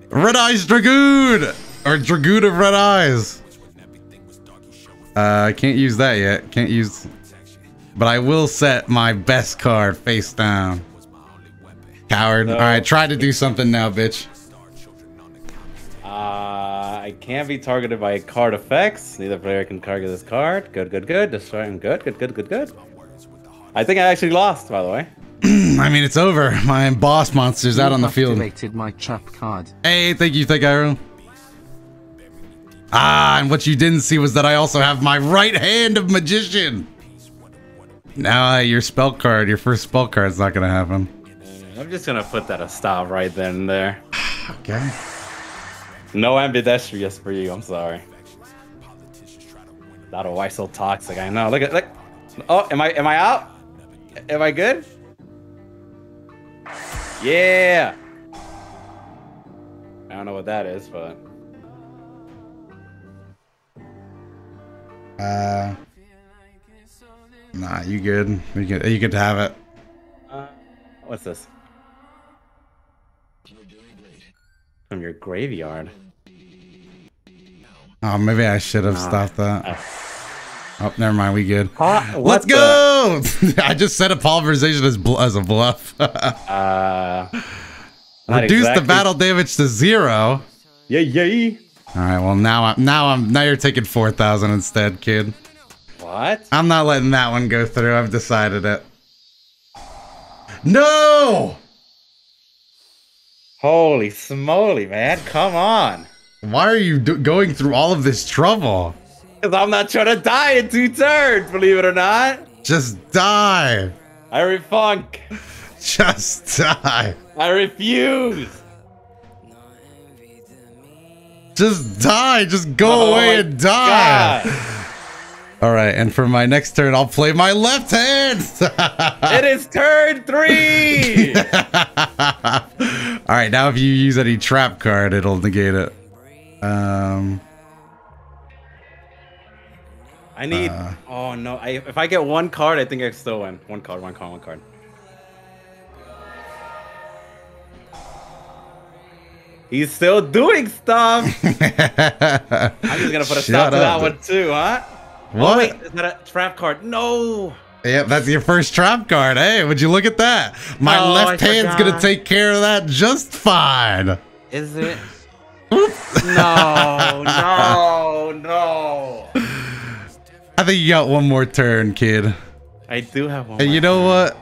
Red Eyes Dragoon or Dragoon of Red Eyes. Uh, I can't use that yet. Can't use. But I will set my best card face down. Coward. No. All right, try to do something now, bitch. Uh, I can't be targeted by card effects. Neither player can target this card. Good, good, good. Destroying. Good, good, good, good, good. I think I actually lost, by the way. <clears throat> I mean, it's over. My boss monster's out on the field. Activated my trap card. Hey, thank you, Thegairu. Ah, and what you didn't see was that I also have my right hand of magician. Now uh, your spell card, your first spell card's not gonna happen. I'm just gonna put that a stop right then and there. <sighs> Okay. No ambidextrous for you. I'm sorry. Not a why so toxic. I know. Look at look. Oh, am I am I out? Am I good? Yeah. I don't know what that is, but Uh. Nah, you good. You good. You could have it. uh, what's this? From your graveyard. Oh, maybe I should have Nah. stopped that. Uh, Oh, never mind. We good. Huh? Let's go. <laughs> I just said a pulverization as bl- as a bluff. <laughs> Uh, Reduce the battle damage to zero. Yeah, yeah. All right. Well, now I'm now I'm now you're taking four thousand instead, kid. What? I'm not letting that one go through. I've decided it. No! Holy smoly, man! Come on. Why are you going through all of this trouble? Because I'm not trying to die in two turns, believe it or not. Just die. I refunk. Just die. I refuse. Just die. Just go Oh away and die. God. All right. And for my next turn, I'll play my left hand. <laughs> It is turn three. <laughs> all right. Now, if you use any trap card, it'll negate it. Um. I need. Uh. oh no! I, if I get one card, I think I still win. One card, one card, one card. He's still doing stuff. <laughs> I'm just gonna put a stop to that up. one too, huh? Oh, What? wait, is that a trap card? No. Yep, that's your first trap card. Hey, would you look at that? My Oh, left I hand's gonna take care of that just fine. Is it? <laughs> no, no, no. <laughs> I think you got one more turn, kid. I do have one. And you know what?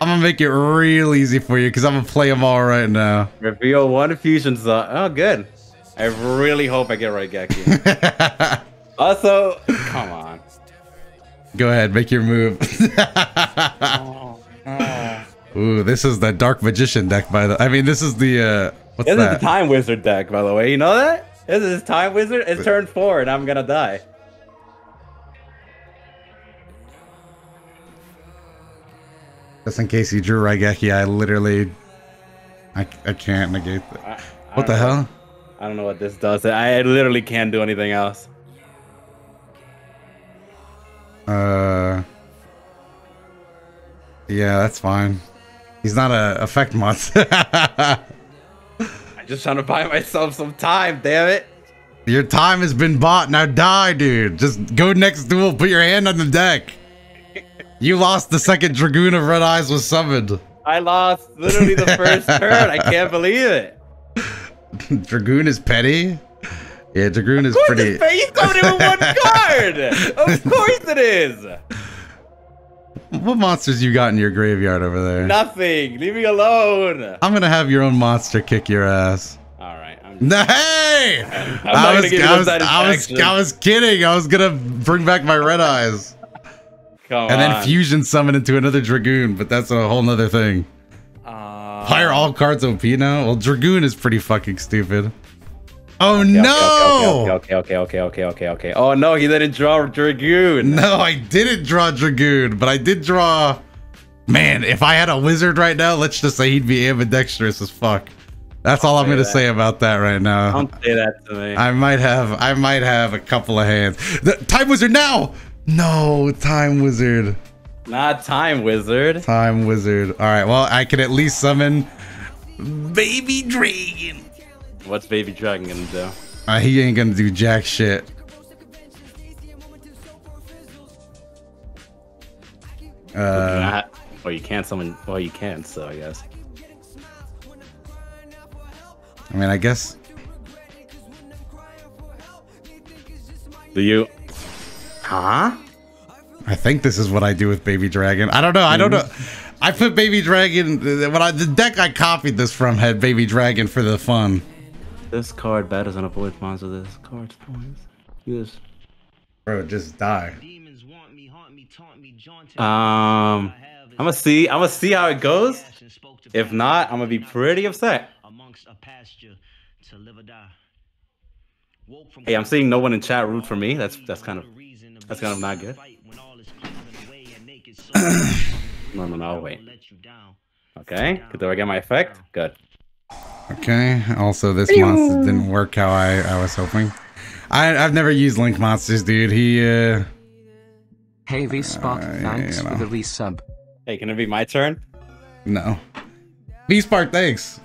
I'm gonna make it real easy for you because I'm gonna play them all right now. Reveal one fusion zone. Oh, good. I really hope I get Raigeki. <laughs> also, come on. Go ahead, make your move. Oh, <laughs> oh. <laughs> Ooh, this is the Dark Magician deck, by the. I mean, this is the. uh What's This is the Time Wizard deck, by the way. You know that? This is Time Wizard. It's turn four, and I'm gonna die. Just in case you drew Raigeki, I literally. I, I can't negate that. What the know- hell? I don't know what this does. I literally can't do anything else. Uh. Yeah, that's fine. He's not a effect monster. <laughs> I'm just trying to buy myself some time. Damn it. Your time has been bought. Now die, dude. Just go next duel. Put your hand on the deck. You lost the second Dragoon of Red Eyes was summoned. I lost literally the first <laughs> turn. I can't believe it. Dragoon is petty. Yeah, Dragoon is pretty. it's fair. You coming in with one <laughs> card. Of <laughs> course it is. What monsters you got in your graveyard over there? Nothing. Leave me alone. I'm gonna have your own monster kick your ass. All right. I'm hey! I gonna was, I, was, I was. I was kidding. I was gonna bring back my red eyes Come and then on. fusion summon into another dragoon, but that's a whole nother thing. Uh, Why all cards OP now? Well, dragoon is pretty fucking stupid. Oh okay, no! Okay, okay, okay, okay, okay, okay. Oh no, he didn't draw Dragoon. No, I didn't draw dragoon, but I did draw. Man, if I had a wizard right now, let's just say he'd be ambidextrous as fuck. That's all I'm gonna that. say about that right now. Don't say that to me. I might have I might have a couple of hands. The time wizard now! No, time wizard. Not Time Wizard. Time wizard. Alright, well I can at least summon Baby Dragon. What's Baby Dragon gonna do? Uh, he ain't gonna do jack shit. Uh. Well, you can't summon. Well, you can. So I guess. I mean I guess Do you? Huh? I think this is what I do with Baby Dragon. I don't know. I don't know. I put Baby Dragon when I the deck I copied this from had Baby Dragon for the fun. This card batters on a void monster. This card's points. Use. Bro, just die. Demons want me, haunt me, taunt me, jaunt Um, I'm gonna see. I'm gonna see how it goes. If not, I'm gonna be pretty upset. Hey, I'm seeing no one in chat root for me. That's that's kind of that's kind of not good. <coughs> no, no, no. Wait. Okay. Do I get my effect? Good. Okay. Also, this monster didn't work how I I was hoping. I I've never used Link monsters, dude. He uh. Hey V Spark, Uh, thanks you for know. the resub. Hey, can it be my turn? No. V Spark, thanks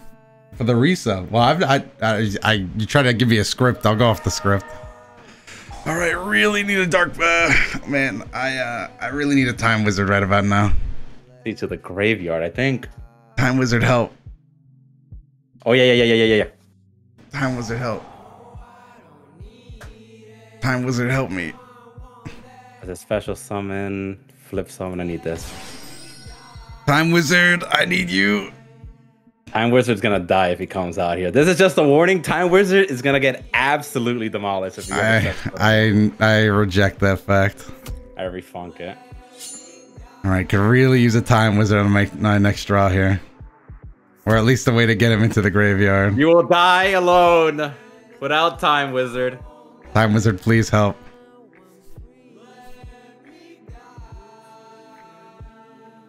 for the resub. Well, I've, I, I, I, you try to give me a script, I'll go off the script. All right, really need a dark, uh, man. I, uh, I really need a time wizard right about now. See to the graveyard, I think. Time wizard help. Oh yeah, yeah, yeah, yeah, yeah, yeah. Time wizard help. Time wizard help me. As a special summon, flip summon. I need this. Time wizard, I need you. Time Wizard's gonna die if he comes out here. This is just a warning. Time Wizard is gonna get absolutely demolished if you I, I, I reject that fact. I refunk it. All right, could really use a time wizard on my, my next draw here, or at least a way to get him into the graveyard. You will die alone without Time Wizard. Time wizard, please help.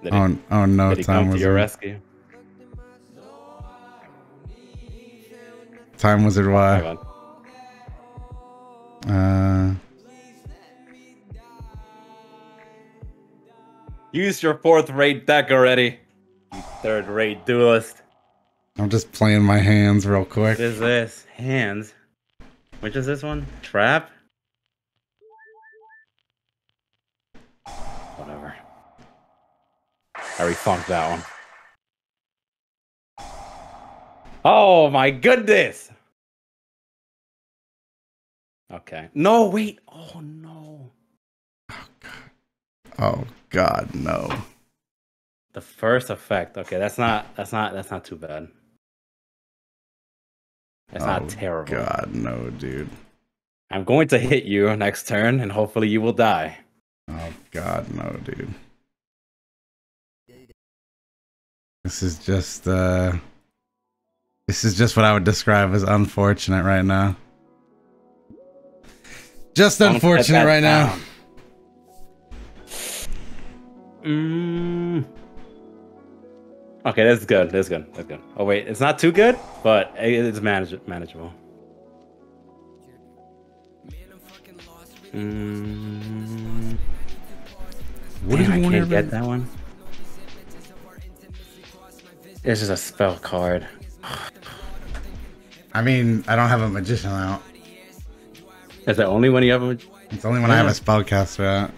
Did he, Oh, oh no, time come to your wizard. rescue? Time wizard, Hang why? on. Uh, Use your fourth rate deck already. You third rate duelist. I'm just playing my hands real quick. What is this? Hands. Which is this one? Trap? Whatever. I refunked that one. Oh my goodness! Okay. No, wait. Oh no. Oh God, no. The first effect. Okay, that's not that's not that's not too bad. That's oh, not terrible. God, no, dude. I'm going to hit you next turn and hopefully you will die. Oh God, no, dude. This is just uh this is just what I would describe as unfortunate right now. Just unfortunate that right now. Mm. Okay, that's good. That's good. That's good. Oh wait, it's not too good, but it's manage- manageable. Mm. What Damn, did I want can't to get that one. It's just a spell card. <sighs> I mean, I don't have a magician out. Is that only when you have a? It's only when I have a Yeah. spellcaster out.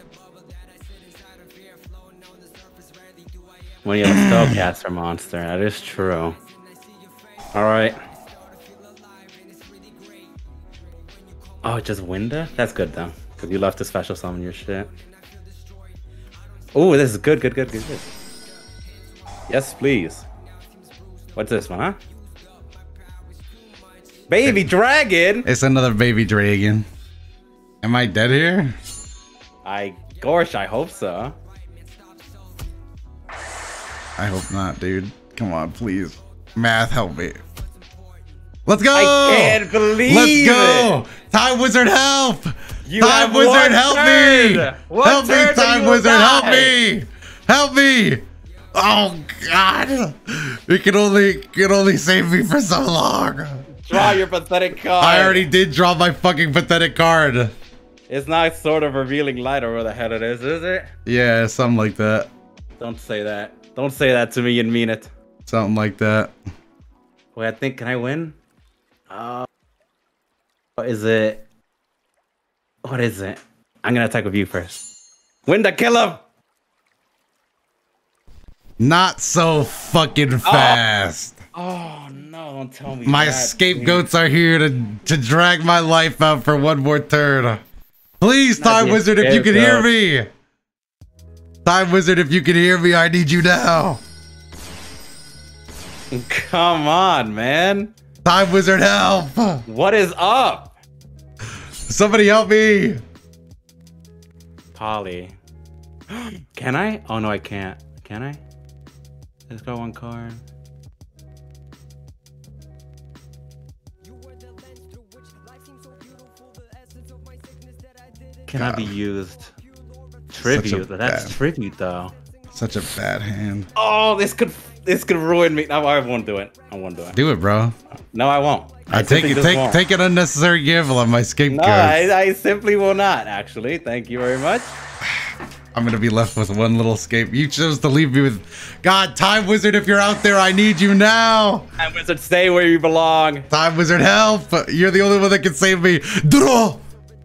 When you have a spellcaster monster, that is true. All right. Oh, just Winda? That's good though, because you love to special summon your shit. Oh, this is good, good, good, good, good. Yes, please. What's this one, huh? Baby dragon. It's another baby dragon. Am I dead here? I, gosh, I hope so. I hope not, dude. Come on, please. Math, help me. Let's go! I can't believe Let's go! it. Time Wizard, help! You Time Wizard, help turn. me! One help me, Time Wizard, help me! Help me! Oh God! It can only it can only save me for so long. Draw your pathetic card. I already did draw my fucking pathetic card. It's not sort of revealing light or what the hell it is, is it? Yeah, something like that. Don't say that. Don't say that to me and mean it. Something like that. Wait, I think can I win? Uh, what is it? What is it? I'm gonna attack with you first. Win the kill him! Not so fucking fast. Oh no! Don't tell me. My that, scapegoats are here to to drag my life out for one more turn. Please, Not Time Wizard, if you can hear me. Time Wizard, if you can hear me, I need you now. <laughs> Come on, man. Time Wizard, help! What is up, Somebody help me! Polly? <gasps> Can I? Oh no, I can't. Can I? Let's go one card. Cannot be used. Tribute. That's bad- tribute though. Such a bad hand. Oh, this could this could ruin me. No, I won't do it. I won't do it. Do it, bro. No, I won't. I take it. Take won't. take an unnecessary gamble on my escape No. I, I simply will not. Actually, thank you very much. I'm gonna be left with one little escape. You chose to leave me with. God, Time Wizard, if you're out there, I need you now. Time wizard, stay where you belong. Time Wizard, help! You're the only one that can save me. Draw.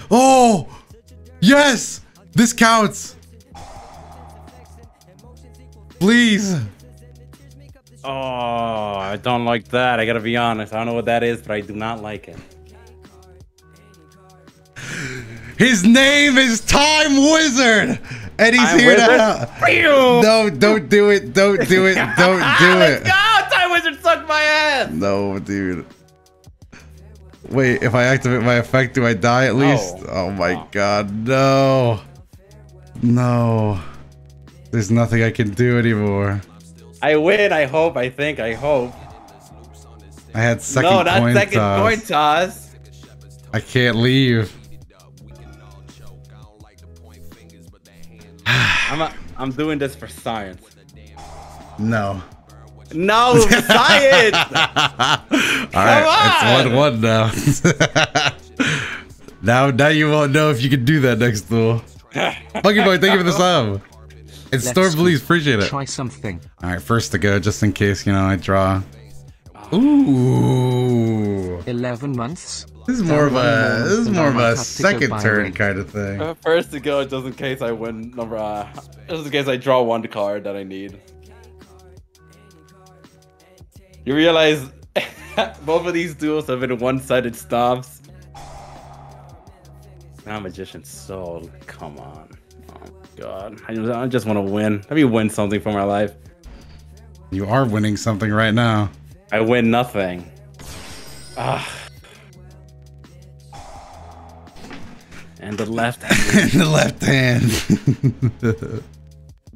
Oh, yes, this counts. Please. Oh, I don't like that. I gotta be honest. I don't know what that is, but I do not like it. His name is Time Wizard, and he's Time here to help. No, don't do it. Don't do it. <laughs> Don't do Let's it. go! Time wizard suck my ass. No, dude. Wait, if I activate my effect, do I die at least? No. Oh my No. god, no. No. There's nothing I can do anymore. I win. I hope. I think. I hope. I had second no, not coin second toss. coin toss. I can't leave. I'm a, I'm doing this for science. No. No science. <laughs> Alright, it's on! one one now. <laughs> now now you won't know if you can do that next duel. Funky boy, thank you for the sub. It's Let's Storm Police, appreciate it. Try something. Alright, first to go, just in case, you know, I draw. Ooh. 11 months. This is more of a this is more of a have to go second turn ring. kind of thing. Uh, First to go, just in case I win number. Uh, just in case I draw one card that I need. You realize <laughs> both of these duels have been one-sided stops. Now Magician Soul. Come on. Oh god. I just, I just want to win. Let me win something for my life. You are winning something right now. I win nothing. Ah. And the left hand. <laughs> in the left hand.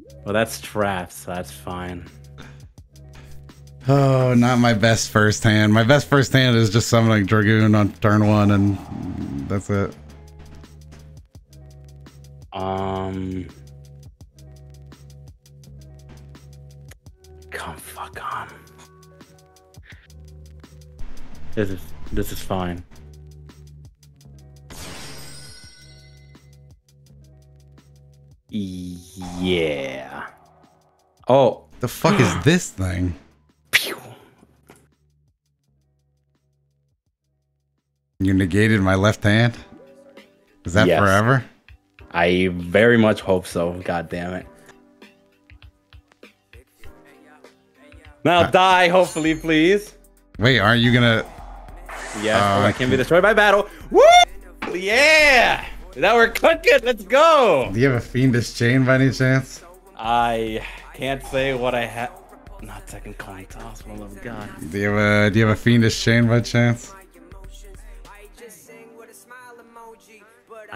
<laughs> well, that's traps. So that's fine. Oh, not my best first hand. My best first hand is just summoning Dragoon on turn one, and that's it. Um. Come fuck on. This is this is fine. Yeah. Oh. The fuck is <gasps> this thing? You negated my left hand? Is that Yes. forever? I very much hope so. God damn it. Now Uh, die, hopefully, please. Wait, aren't you gonna? Yes, or I can be destroyed by battle. Woo! Yeah! Now we're cooking. Let's go. Do you have a fiendish chain by any chance? I can't say what I have. Not second coin toss. The love of God. Do you have a Do you have a fiendish chain by chance?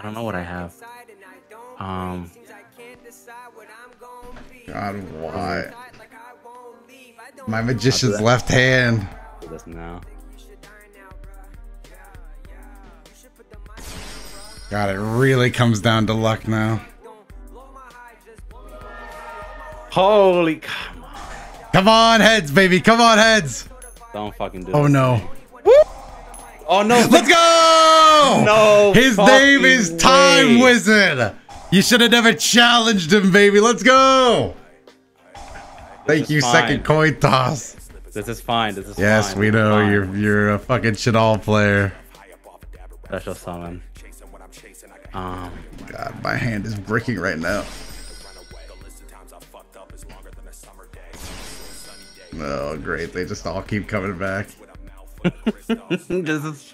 I don't know what I have. Um, God, why? My magician's left hand. this now. God, it really comes down to luck now. Holy, come on! Come on, heads, baby. Come on, heads. Don't fucking do. it. Oh this. no. Oh no! <laughs> Let's go! No His name is Time way. Wizard. You should have never challenged him, baby. Let's go. Thank you, fine. second coin toss. This is fine. This is Yes, fine. we know fine. you're you're a fucking shit all player. Special summon. Um, God, my hand is breaking right now. Oh, great. They just all keep coming back. <laughs> this is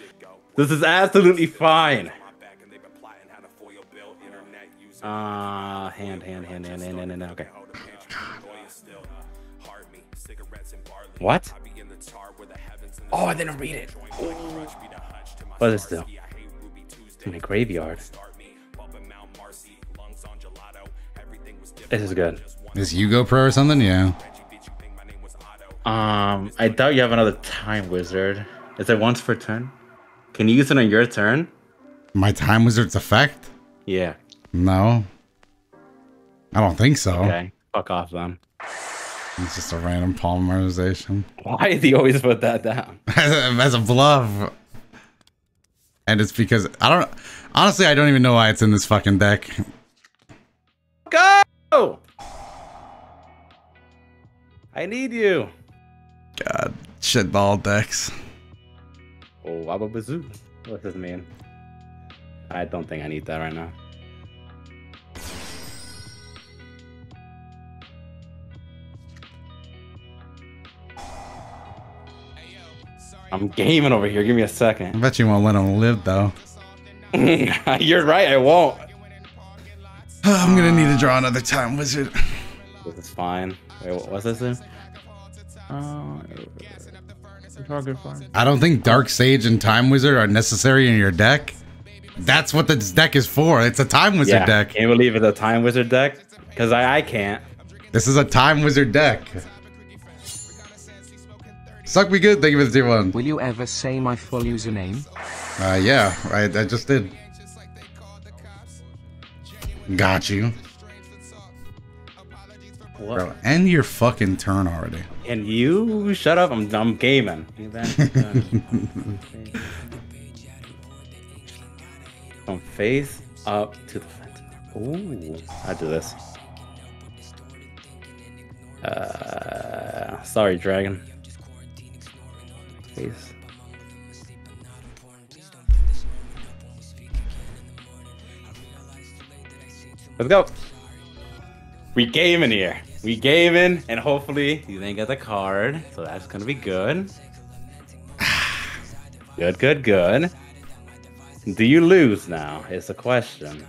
this is absolutely fine. Uh, hand, hand, hand, hand, hand, hand, hand. Okay. What? Oh, I didn't read it. What is this do? In my graveyard. This is good. Is YGOPro or something? Yeah. Um, I doubt you have another time wizard. Is it once per turn? Can you use it on your turn? My Time Wizard's effect? Yeah. No. I don't think so. Okay. Fuck off then. It's just a random polymerization. Why do you always put that down? <laughs> As a bluff. And it's because I don't honestly I don't even know why it's in this fucking deck. Go! I need you. God, shitball decks. Oh, Wababazoo. What's this mean? I don't think I need that right now. I'm gaming over here. Give me a second. I bet you won't let him live though. <laughs> You're right. I won't. <sighs> I'm gonna need to draw another time wizard. This is fine. Wait, what- what's this? In? Uh. I don't think Dark Sage and Time Wizard are necessary in your deck. That's what this deck is for. It's a Time Wizard Yeah. deck. Can you believe it's a time wizard deck? Because I, I can't. This is a Time Wizard deck. Suck me good. Thank you for the tier one. Will you ever say my full username? Uh, yeah, I, I just did. Got you. What? Bro, end your fucking turn already. Can you shut up? I'm, I'm gaming. <laughs> From face up to the fence. Ooh, I do this. Uh, sorry, dragon. Face. Let's go. We gaming here. We gaming, and hopefully you didn't get the card, so that's gonna be good. <sighs> Good, good, good. Do you lose now? Is the question.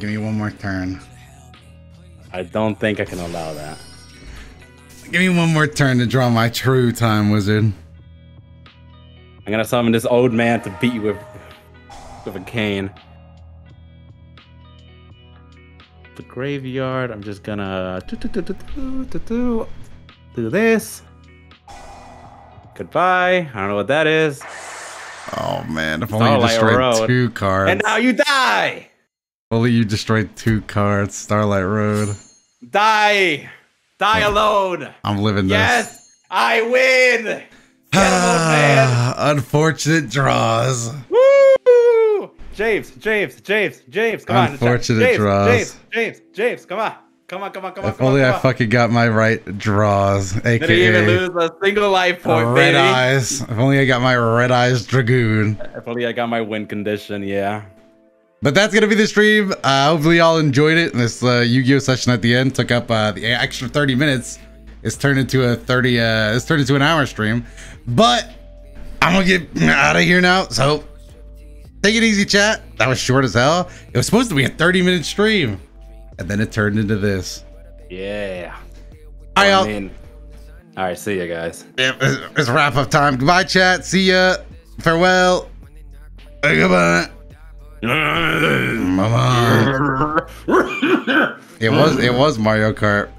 Give me one more turn. I don't think I can allow that. Give me one more turn to draw my true time wizard. I'm gonna summon this old man to beat you with with a cane. Graveyard. I'm just gonna do, do, do, do, this. Goodbye. I don't know what that is. Oh man, if only you Starlight destroyed Road. two cards. And now you die. If only you destroyed two cards. Starlight Road. Die. Die oh. alone. I'm living this. Yes, I win. Get him, man. <sighs> Unfortunate draws. Woo! James, James, James, James, come on. Unfortunate James, draws. James, James, James, come on. Come on, come on, come on. If come on, only come I on. fucking got my right draws, aka. Didn't even lose a single life point, red baby. eyes. If only I got my red eyes dragoon. If only I got my win condition, yeah. But that's gonna be the stream. Uh, hopefully y'all enjoyed it. This uh, Yu-Gi-Oh session at the end took up uh, the extra 30 minutes. It's turned into a 30. Uh, it's turned into an hour stream. But I'm gonna get out of here now. So take it easy, chat. That was short as hell. It was supposed to be a 30 minute stream, and then it turned into this. Yeah. All right, I y'all. mean, all right, see you guys. Yeah, it's, it's wrap up time. Goodbye, chat. See ya. Farewell. Goodbye. <laughs> Bye-bye. <laughs> It was it was Mario Kart.